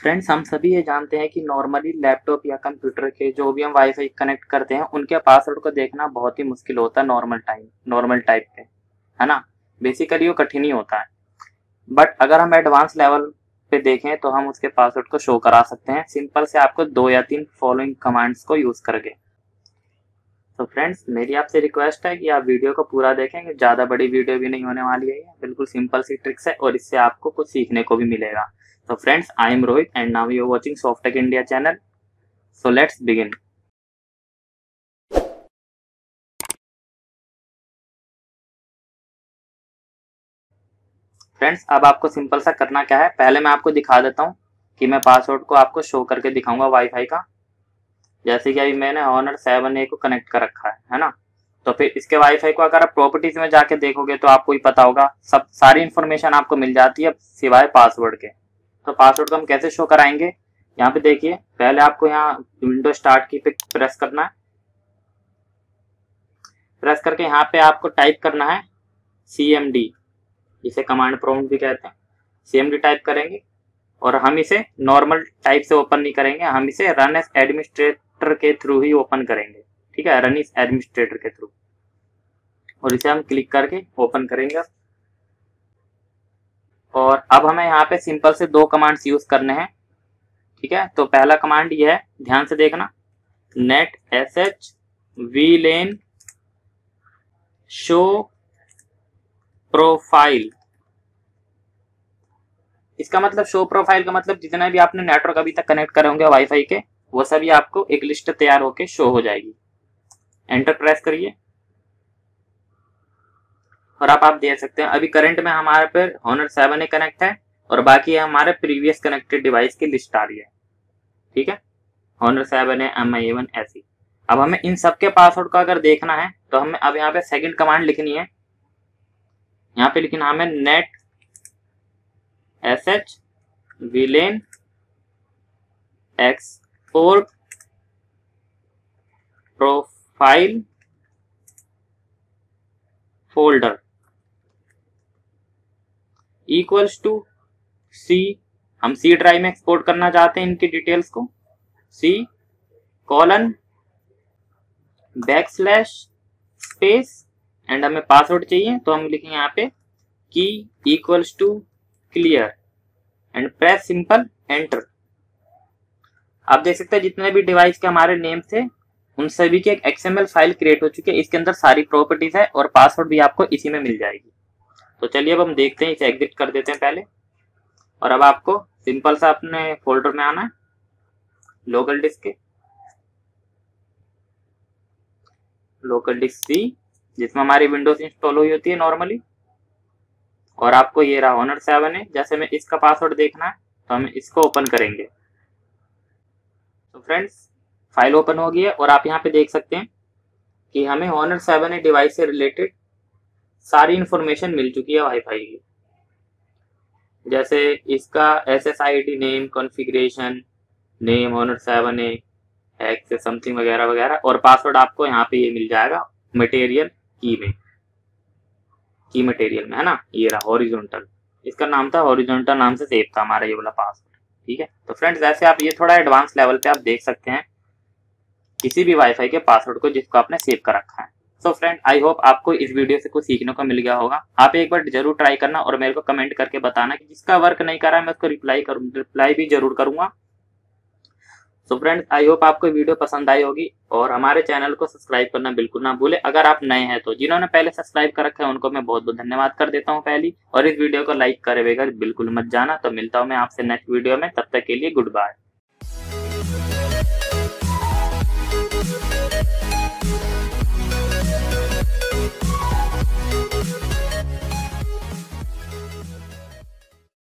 Friends हम सभी ये जानते हैं कि नॉर्मली लैपटॉप या कंप्यूटर के जो भी हम वाईफाई कनेक्ट करते हैं, उनके पासवर्ड को देखना बहुत ही मुश्किल होता है नॉर्मल टाइम नॉर्मल टाइप पे, है ना? बेसिकली वो कठिन ही होता है। बट अगर हम एडवांस लेवल पे देखें तो हम उसके पासवर्ड को शो करा सकते हैं। सिंपल से आपको दो या तीन फॉलोइंग कमांड्स को यूज़ करके। तो फ्रेंड्स मेरी आपसे रिक्वेस्ट है कि आप वीडियो को पूरा देखें ज़्यादा बड़ी वीडियो भी नहीं होने वाली है। बिल्कुल सिंपल सी ट्रिक्स है और इससे आपको कुछ सीखने को भी मिलेगा। तो friends I am Rohit and now you watching Softech India channel so let's begin friends अब आपको सिंपल सा करना क्या है? पहले मैं आपको दिखा देता हूँ कि मैं पासवर्ड को आपको शो करके दिखाऊँगा वाईफाई का। जैसे कि अभी मैंने ऑनर सेवन ए को कनेक्ट कर रखा है है ना? तो फिर इसके वाईफाई को अगर आप प्रॉपर्टीज़ में जाके देखोगे तो आपको ही पता होगा। सब, सारी इन्फॉर्मेशन आपको मिल जाती है सिवाय पासवर्ड के। तो पासवर्ड को हम कैसे शो कराएँगे? यहाँ पे देखिए, पहले आपको यहाँ विंडो स्टार्ट की पे प्रेस करना है। प्रेस करके यहाँ पे आपको टाइप करना है C M D command prompt भी कहते हैं। सी एम डी टाइप करेंगे और हम इसे नॉर्मल टाइप से ओपन नहीं करेंगे, हम इसे रन एस एडमिनिस्ट्रेटर के थ्रू ही ओपन करेंगे। ठीक है रन इस एडमिनिस्ट्रेटर के थ्रू और इसे हम क्लिक करके ओपन करेंगे। और अब हमें यहाँ पे सिंपल से दो कमांड्स यूज़ करने हैं, ठीक है? तो पहला कमांड ये है, ध्यान से देखना नेट एस एच वी लेन शो प्रोफ़ाइल इसका मतलब शो प्रोफ़ाइल का मतलब जितना भी आपने नेटवर्क अभी तक कनेक्ट करे होंगे वाईफाई के, वो सभी आपको एक लिस्ट तैयार होके शो हो जाएगी। एंटर प्रेस करिए। और आप आप देख सकते हैं, अभी करंट में हमारे पर हॉनर सेवन ए कनेक्ट है और बाकी हमारे प्रीवियस कनेक्टेड डिवाइस की लिस्ट आ रही है। ठीक है? Honor seven A M I one ऐसी अब हमें इन सबके पासवर्ड का अगर देखना है तो हमें अब यहाँ पे सेकंड कमांड लिखनी है। यहाँ पे लिखना हमें net S H wlan export profile folder equals to C हम सी ड्राइव में एक्सपोर्ट करना चाहते हैं इनकी डिटेल्स को। C colon back slash space and हमें पासवर्ड चाहिए तो हम लिखेंगे यहाँ पे key equals to clear and press simple enter आप देख सकते हैं जितने भी डिवाइस के हमारे नेम थे, उन सभी की एक एक्सएमएल फ़ाइल क्रिएट हो चुकी है। इसके अंदर सारी प्रॉपर्टीज़ है और पासवर्ड भी आपको इसी में मिल जाएगी। तो चलिए अब हम देखते हैं, इसे एग्जिट कर देते हैं पहले। और अब आपको सिंपल सा अपने फोल्डर में आना है लोकल डिस्क के। लोकल डिस्क सी जिसमें हमारी विंडोज़ इंस्टॉल हुई होती है नॉर्मली और आपको ये रहा ऑनर सेवन है, जैसे में इसका पासवर्ड देखना है तो हम इसको ओपन करेंगे। तो फ्रेंड्स फ़ाइल ओपन हो गई है, और आप यहाँ पे देख सकते हैं कि हमें ऑनर सेवन ए डिवाइस से रिलेटेड सारी इंफॉर्मेशन मिल चुकी है वाईफाई की। जैसे इसका S S I D name configuration name Honor seven X something वगैरह वगैरह, और पासवर्ड आपको यहाँ पे ये मिल जाएगा मटेरियल की में। की मटेरियल में, है ना? ये रहा हॉरिजॉन्टल इसका नाम था हॉरिजॉन्टल नाम से सेव था हमारा ये वाला पासवर्ड ठीक है? तो फ्रेंड्स वैसे आप ये थोड़ा एडवांस लेवल पे आप देख सकते हैं किसी भी वाईफाई के पासवर्ड को जिसको आपने सेव कर रखा है। सो फ्रेंड आई होप आपको इस वीडियो से कुछ सीखने को मिल गया होगा। आप एक बार ज़रूर ट्राई करना और मेरे को कमेंट करके बताना कि जिसका वर्क नहीं करा मैं उसको रिप्लाई करूँ रिप्लाई भी ज़रूर करूँगा। सो फ्रेंड्स आई होप आपको वीडियो पसंद आई होगी और हमारे चैनल को सब्सक्राइब करना बिल्कुल ना भूले। अगर आप नए हैं तो जिन्होंने पहले सब्सक्राइब कर रखा है, उनको मैं बहुत बहुत धन्यवाद कर देता हूँ पहली। और इस वीडियो को लाइक करे बगैर बिल्कुल मत जाना। तो मिलता हूँ मैं आपसे नेक्स्ट वीडियो में। तब तक के लिए गुड बाय